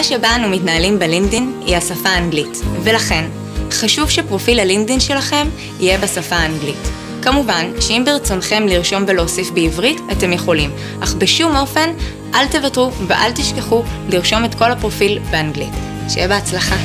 השפה שבה אנו מתנהלים בלינקדין היא השפה האנגלית, ולכן חשוב שפרופיל הלינקדין שלכם יהיה בשפה האנגלית. כמובן שאם ברצונכם לרשום ולהוסיף בעברית, אתם יכולים, אך בשום אופן אל תוותרו ואל תשכחו לרשום את כל הפרופיל באנגלית. שיהיה בהצלחה.